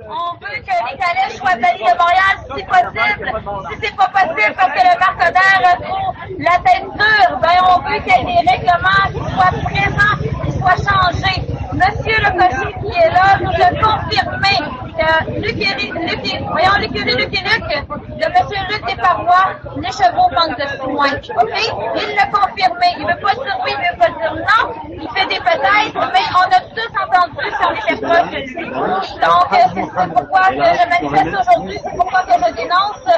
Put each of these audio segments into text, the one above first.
On veut que les calèches soient bannis de Montréal si c'est possible. Si c'est pas possible parce que le partenaire trouve la tête dure, ben on veut qu'il y ait des règlements qui soient présents, qui soient changés. Monsieur le cocher qui est là nous a confirmé que Luc Luc, voyons, Luc et Luc Luc, de Monsieur les chevaux manquent de soins. OK? Il l'a confirmé. Il veut pas dire oui, il veut pas dire non. Il fait des peut-être, mais on a tous entendu sur les preuves de. Donc, euh, c'est pourquoi je manifeste aujourd'hui, c'est pourquoi que je dénonce.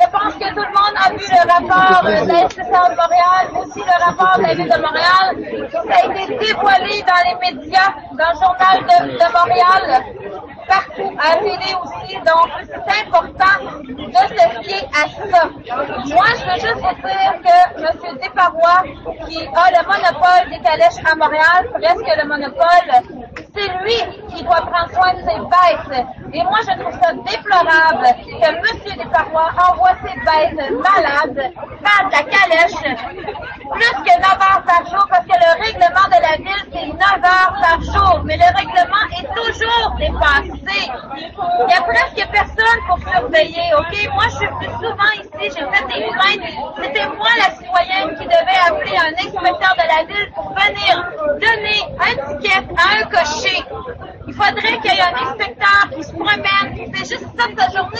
Je pense que tout le monde a vu le rapport de la de Montréal, aussi le rapport de la Ville de Montréal. Ça a été dévoilé dans les médias, dans le journal de, de Montréal, partout, télé aussi. Donc, c'est important de se fier à ça. Moi, je veux juste vous dire que M. Desparois, qui a le monopole des calèches à Montréal, presque le monopole, c'est lui qui doit prendre soin de ses bêtes. Et moi, je trouve ça déplorable que M. Desparois envoie ses bêtes malades de la calèche plus que 9 heures par jour parce que le règlement de la ville, c'est 9 par jour. Mais le règlement est toujours dépassé. Il y a presque personne pour surveiller, OK? Moi, je suis plus souvent ici, j'ai fait des plaintes. C'était moi, la citoyenne, qui devait appeler un inspecteur de la ville pour venir donner un ticket à un cocher. Il faudrait qu'il y ait un inspecteur qui se promène, qui fait juste ça de sa journée.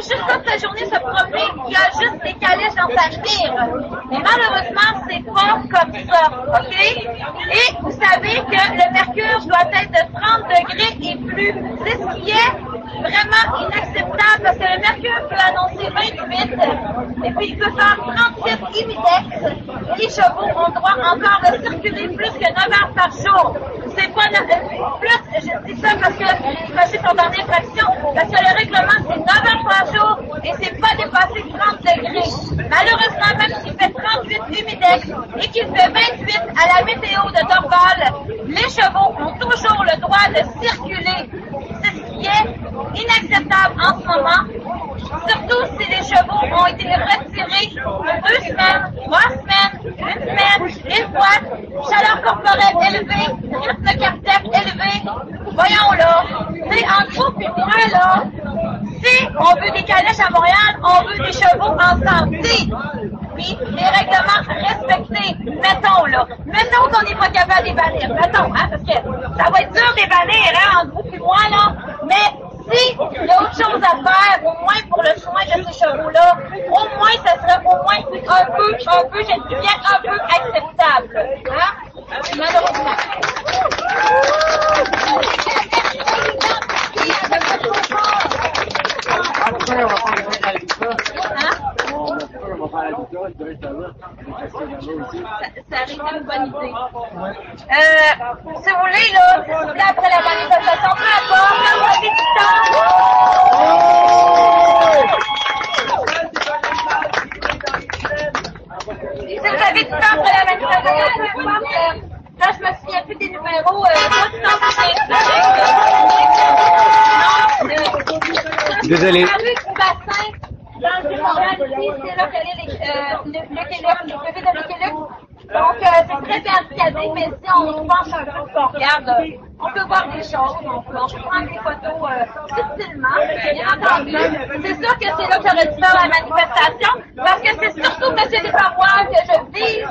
Il juste toute sa journée se promener, qui a juste des calèches dans sa. Mais malheureusement, c'est pas comme ça, OK? Et vous savez que le mercure doit être de 30 degrés et plus. C'est ce qui est vraiment inacceptable parce que le mercure peut annoncer 28 et puis il peut faire 37 imidex. Les chevaux ont droit encore de circuler plus que 9 heures par jour. C'est pas plus, je dis ça parce que les cochers sont en infraction, parce que le règlement c'est 9 heures par jour et c'est pas dépassé 30 degrés. Malheureusement, même s'il fait 38 humidex et qu'il fait 28 à la météo de Dorval, les chevaux ont toujours le droit de circuler. C'est ce qui est inacceptable en ce moment. Surtout si les chevaux ont été retirés deux semaines, trois semaines, une semaine, une fois, chaleur corporelle élevée, rythme cardiaque élevé. Voyons là, c'est en gros puis moi là, si on veut des calèches à Montréal, on veut des chevaux en santé. Puis les règlements respectés, mettons là. Mettons qu'on n'est pas capable de bannir. Mettons, hein, parce que ça va être dur de hein, entre vous et moi, là. Mais si il y a autre chose à faire, au moins pour le soin de ces chevaux-là, au moins ça serait au moins un peu, un peu, je bien un peu acceptable. Hein? Malheureusement. Une bonne idée. Si vous voulez, là, après la manifestation, peu importe, là, vous avez du temps. Si vous avez du temps après la manifestation, peu importe, là, je me souviens plus des numéros, euh, pas du temps pour Désolé. Rue du bassin, dans le c'est là euh, le, le le le. Donc, euh, c'est très barricadé, mais si on penche un peu, on regarde, euh, on peut voir des choses, on peut, prendre des photos subtilement, bien entendu. C'est sûr que c'est là que j'aurais dû faire la manifestation, parce que c'est surtout M. Desparois que je vise,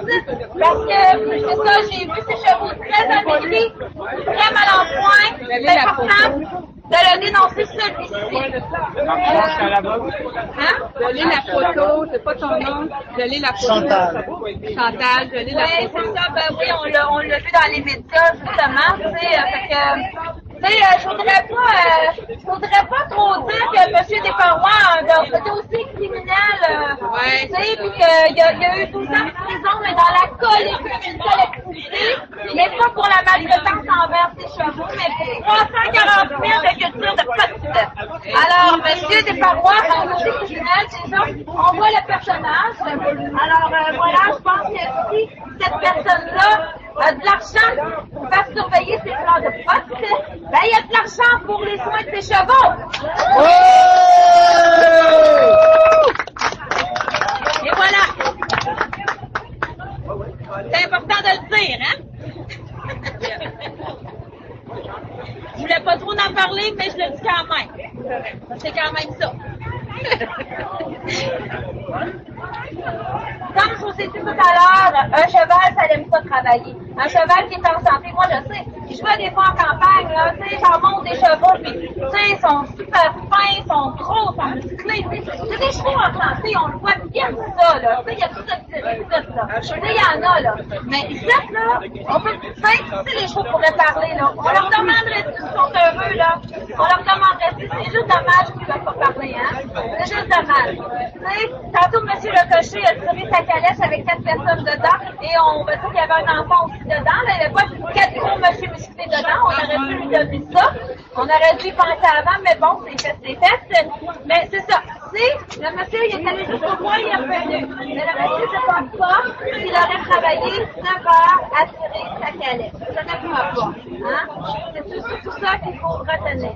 parce que, c'est ça, j'ai vu ces chevaux très amaigris, très mal en point, c'est important de le dénoncer celui-ci. Hein? Donner la photo, c'est pas ton nom, donner la photo. Chantal. Chantal, donner la Oui, photo. c'est ça. Ben oui, on l'a, on l'a vu dans les médias, justement. Tu sais, euh, fait que, tu sais, euh, je voudrais pas, euh, je voudrais pas trop dire que M. Desparois a un dossier criminel, euh, Ouais. tu sais, puis qu'il y, y a eu 12 ans de prison, mais dans la collectivité, collectivité, mais pas pour la maltraitance envers ses chevaux, mais pour 340 000 de. Alors, M. Desparois, déjà, on voit le personnage. Alors, euh, voilà, je pense que si cette personne-là a de l'argent pour faire surveiller ses plans de potes, ben, il y a de l'argent pour les soins de ses chevaux. Et voilà. C'est important de le dire, hein? Je voulais pas trop en parler. parler, mais je le dis quand même. C'est quand même ça. Je vous ai dit tout à l'heure, un cheval, ça n'aime pas travailler. Un cheval qui est en santé, moi je sais, je vais des fois en campagne, là, tu sais, j'en monte des chevaux, puis, tu sais, ils sont super fins, ils sont gros, ils sont musclés, tu sais. Des chevaux en santé, on le voit bien ça, là, tu sais, il y a tout ça, là. Tu sais, il y en a, là. Mais ici, là, on peut, tu sais, les chevaux pourraient parler, là, on leur demanderait si ils sont heureux, là, on leur demanderait si c'est juste dommage qu'ils ne veulent pas parler, hein. C'est juste dommage. Tu sais, tantôt, M. Le Cocher a tiré sa calèche avec quatre personnes dedans, et on va dire qu'il y avait un enfant aussi dedans, là, il n'y avait pas quatre gros monsieur musclés dedans, on aurait pu lui donner ça, on aurait dû y penser avant, mais bon, c'est fait, c'est fait, mais c'est ça. Si le monsieur, il est allé jusqu'au bois, il est revenu, mais le monsieur, je pense pas qu'il aurait travaillé 9 heures à sa calèche. Ça ne pourra pas, hein? C'est surtout ça qu'il faut retenir.